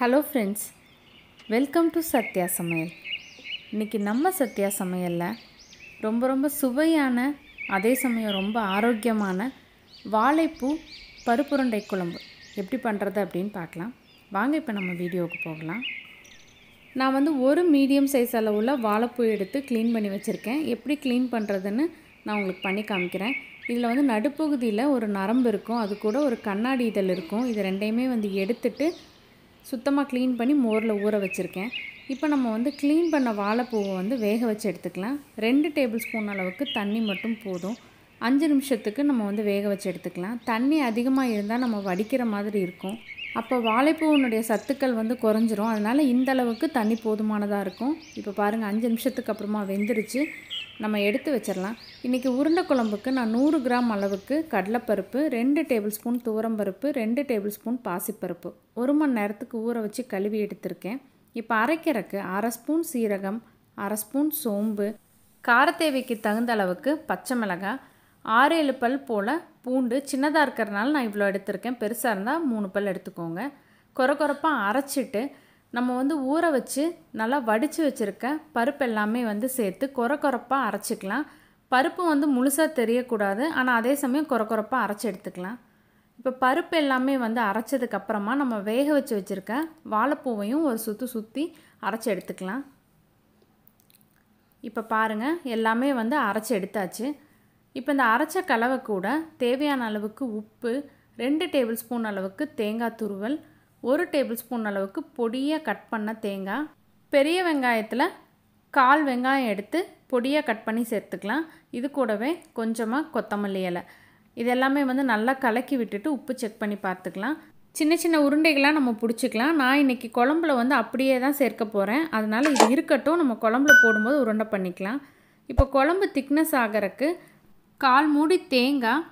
Hello friends welcome to Sathya Samayal இன்றைக்கி நம்ம சத்யா சமையலில் ரொம்ப ரொம்ப சுவையான அதே சமயம் ரொம்ப ஆரோக்கியமான வாழைப்பூ பருப்புருண்டை குழம்பு. எப்படி பண்ணுறது அப்படின்னு பார்க்கலாம். வாங்க இப்போ நம்ம வீடியோவுக்கு போகலாம். நான் வந்து ஒரு மீடியம் சைஸ் அளவுள்ள வாழைப்பூ எடுத்து க்ளீன் பண்ணி வச்சுருக்கேன். எப்படி க்ளீன் பண்ணுறதுன்னு நான் உங்களுக்கு பண்ணி காமிக்கிறேன். இதில் வந்து நடுப்பகுதியில் ஒரு நரம்பு இருக்கும். அது கூட ஒரு கண்ணாடி இதழ் இருக்கும். இது ரெண்டையுமே வந்து எடுத்துட்டு சுத்தமாக க்ளீன் பண்ணி மோரில் ஊற வச்சுருக்கேன். இப்போ நம்ம வந்து க்ளீன் பண்ண வாழைப்பூவை வந்து வேக வச்சு எடுத்துக்கலாம். ரெண்டு டேபிள் ஸ்பூன் அளவுக்கு தண்ணி மட்டும் போதும். அஞ்சு நிமிஷத்துக்கு நம்ம வந்து வேக வச்சு எடுத்துக்கலாம். தண்ணி அதிகமாக இருந்தால் நம்ம வடிக்கிற மாதிரி இருக்கும். அப்போ வாழைப்பூவினுடைய சத்துக்கள் வந்து குறைஞ்சிரும். அதனால் இந்த அளவுக்கு தண்ணி போதுமானதாக இருக்கும். இப்போ பாருங்கள் அஞ்சு நிமிஷத்துக்கு அப்புறமா வெந்துருச்சு. நம்ம எடுத்து வச்சிடலாம். இன்றைக்கி உருண்டை குழம்புக்கு நான் நூறு கிராம் அளவுக்கு கடலைப்பருப்பு ரெண்டு டேபிள் ஸ்பூன் துவரம்பருப்பு ரெண்டு டேபிள் ஸ்பூன் பாசிப்பருப்பு. ஒரு மணி நேரத்துக்கு ஊற வச்சு கழுவி எடுத்திருக்கேன். இப்போ அரைக்கிறக்கு அரை ஸ்பூன் சீரகம் அரை ஸ்பூன் சோம்பு காரத்தேவைக்கு தகுந்த அளவுக்கு பச்சை மிளகாய் ஆறு ஏழு பல் போல் பூண்டு. சின்னதாக இருக்கிறனால நான் இவ்வளோ எடுத்திருக்கேன். பெருசாக இருந்தால் மூணு பல் எடுத்துக்கோங்க. கொர கொரப்பாக அரைச்சிட்டு நம்ம வந்து ஊற வச்சு நல்லா வடித்து வச்சுருக்க பருப்பு எல்லாமே வந்து சேர்த்து கொர கொரப்பாக அரைச்சிக்கலாம். பருப்பு வந்து முழுசாக தெரியக்கூடாது. ஆனால் அதே சமயம் கொர கொரப்பாக அரைச்சி எடுத்துக்கலாம். இப்போ பருப்பு எல்லாமே வந்து அரைச்சதுக்கப்புறமா நம்ம வேக வச்சு வச்சுருக்க வாழைப்பூவையும் ஒரு சுற்றி சுற்றி அரைச்சி எடுத்துக்கலாம். இப்போ பாருங்கள் எல்லாமே வந்து அரைச்சி எடுத்தாச்சு. இப்போ இந்த அரைச்ச கலவை கூட தேவையான அளவுக்கு உப்பு ரெண்டு டேபிள் ஸ்பூன் அளவுக்கு தேங்காய் துருவல் ஒரு டேபிள் ஸ்பூன் அளவுக்கு பொடியாக கட் பண்ண தேங்காய் பெரிய வெங்காயத்தில் கால் வெங்காயம் எடுத்து பொடியாக கட் பண்ணி சேர்த்துக்கலாம். இது கூடவே கொஞ்சமாக கொத்தமல்லி இலை. இது எல்லாமே வந்து நல்லா கலக்கி விட்டுட்டு உப்பு செக் பண்ணி பார்த்துக்கலாம். சின்ன சின்ன உருண்டைகளாக நம்ம பிடிச்சிக்கலாம். நான் இன்றைக்கி குழம்புல வந்து அப்படியே தான் சேர்க்க போகிறேன் அதனால் இது இருக்கட்டும். நம்ம குழம்புல போடும்போது உருண்டை பண்ணிக்கலாம். இப்போ குழம்பு திக்னஸ் ஆகிறதுக்கு கால் மூடி தேங்காய்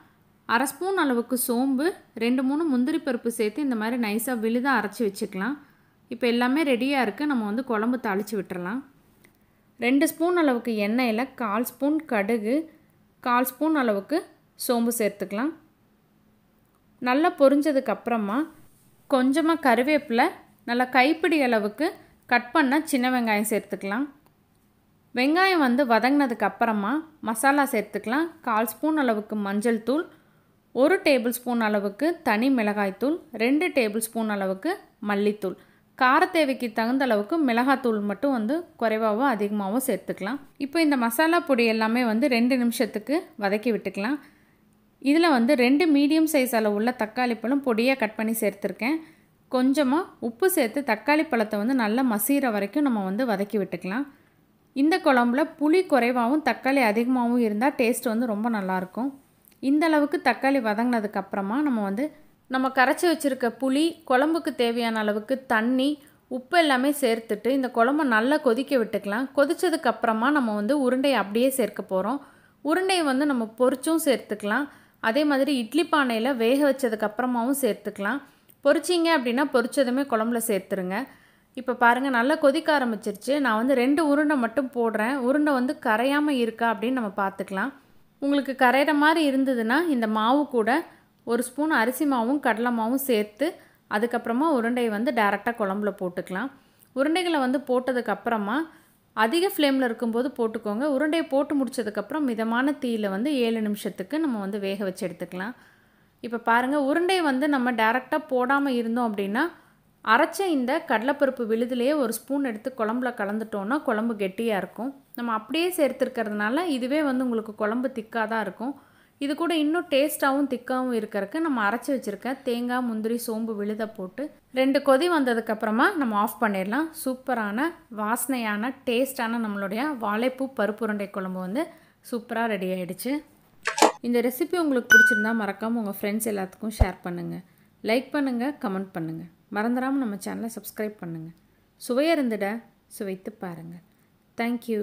அரை ஸ்பூன் அளவுக்கு சோம்பு ரெண்டு மூணு முந்திரி பருப்பு சேர்த்து இந்த மாதிரி நைஸாக விழுதாக அரைச்சி வச்சுக்கலாம். இப்போ எல்லாமே ரெடியாக இருக்குது நம்ம வந்து குழம்பு தாளித்து விட்டுறலாம். ரெண்டு ஸ்பூன் அளவுக்கு எண்ணெயில் கால் ஸ்பூன் கடுகு கால் ஸ்பூன் அளவுக்கு சோம்பு சேர்த்துக்கலாம். நல்லா பொரிஞ்சதுக்கப்புறமா கொஞ்சமாக கருவேப்பிலை நல்லா கைப்பிடி அளவுக்கு கட் பண்ண சின்ன வெங்காயம் சேர்த்துக்கலாம். வெங்காயம் வந்து வதங்கினதுக்கு அப்புறமா மசாலா சேர்த்துக்கலாம். கால் ஸ்பூன் அளவுக்கு மஞ்சள் தூள் ஒரு டேபிள் ஸ்பூன் அளவுக்கு தனி மிளகாய்த்தூள் ரெண்டு டேபிள் ஸ்பூன் அளவுக்கு மல்லித்தூள். காரத்தேவைக்கு தகுந்த அளவுக்கு மிளகாத்தூள் மட்டும் வந்து குறைவாகவோ அதிகமாகவோ சேர்த்துக்கலாம். இப்போ இந்த மசாலா பொடி எல்லாமே வந்து ரெண்டு நிமிஷத்துக்கு வதக்கி விட்டுக்கலாம். இதில் வந்து ரெண்டு மீடியம் சைஸ் அளவுள்ள தக்காளி பழம் பொடியாக கட் பண்ணி சேர்த்துருக்கேன். கொஞ்சமாக உப்பு சேர்த்து தக்காளி பழத்தை வந்து நல்லா மசீற வரைக்கும் நம்ம வந்து வதக்கி விட்டுக்கலாம். இந்த குழம்புல புளி குறைவாகவும் தக்காளி அதிகமாகவும் இருந்தால் டேஸ்ட் வந்து ரொம்ப நல்லாயிருக்கும் இந்த அளவுக்கு தக்காளி வதங்கினதுக்கு அப்புறமா நம்ம வந்து நம்ம கரைச்சி வச்சுருக்க புளி குழம்புக்கு தேவையான அளவுக்கு தண்ணி உப்பு எல்லாமே சேர்த்துட்டு இந்த குழம்ப நல்லா கொதிக்க விட்டுக்கலாம். கொதித்ததுக்கப்புறமா நம்ம வந்து உருண்டையை அப்படியே சேர்க்க போகிறோம் உருண்டையை வந்து நம்ம பொரிச்சும் சேர்த்துக்கலாம். அதே மாதிரி இட்லி பானையில் வேக வச்சதுக்கு அப்புறமாவும் சேர்த்துக்கலாம். பொரிச்சிங்க அப்படின்னா பொரிச்சதுமே குழம்புல சேர்த்துருங்க. இப்போ பாருங்கள் நல்லா கொதிக்க ஆரம்பிச்சிருச்சு. நான் வந்து ரெண்டு உருண்டை மட்டும் போடுறேன். உருண்டை வந்து கரையாமல் இருக்கா அப்படின்னு நம்ம பார்த்துக்கலாம். உங்களுக்கு கரையிற மாதிரி இருந்ததுன்னா இந்த மாவு கூட ஒரு ஸ்பூன் அரிசி மாவும் கடலை மாவும் சேர்த்து அதுக்கப்புறமா உருண்டையை வந்து டேரெக்டாக குழம்புல போட்டுக்கலாம். உருண்டைகளை வந்து போட்டதுக்கப்புறமா அதிக ஃப்ளேமில் இருக்கும்போது போட்டுக்கோங்க. உருண்டையை போட்டு முடிச்சதுக்கப்புறம் மிதமான தீயில் வந்து ஏழு நிமிஷத்துக்கு நம்ம வந்து வேக வச்சு எடுத்துக்கலாம். இப்போ பாருங்கள் உருண்டையை வந்து நம்ம டேரெக்டாக போடாமல் இருந்தோம் அப்படின்னா அரைச்ச இந்த கடலைப்பருப்பு விழுதுலேயே ஒரு ஸ்பூன் எடுத்து குழம்புல கலந்துட்டோன்னா குழம்பு கெட்டியாக இருக்கும். நம்ம அப்படியே சேர்த்துருக்கிறதுனால இதுவே வந்து உங்களுக்கு குழம்பு திக்காக தான் இருக்கும். இது கூட இன்னும் டேஸ்ட்டாகவும் திக்காகவும் இருக்கிறதுக்கு நம்ம அரைச்சி வச்சுருக்க தேங்காய் முந்திரி சோம்பு விழுத போட்டு ரெண்டு கொதி வந்ததுக்கப்புறமா நம்ம ஆஃப் பண்ணிடலாம். சூப்பரான வாசனையான டேஸ்டான நம்மளுடைய வாழைப்பூ பருப்பு உருண்டை குழம்பு வந்து சூப்பராக ரெடி ஆகிடுச்சு இந்த ரெசிபி உங்களுக்கு பிடிச்சிருந்தா மறக்காமல் உங்கள் ஃப்ரெண்ட்ஸ் எல்லாத்துக்கும் ஷேர் பண்ணுங்கள் லைக் பண்ணுங்கள் கமெண்ட் பண்ணுங்கள் மறந்துடாமல் நம்ம சேனலை சப்ஸ்கிரைப் பண்ணுங்கள் சுவையருந்திட சுவைத்து பாருங்கள் தேங்க்யூ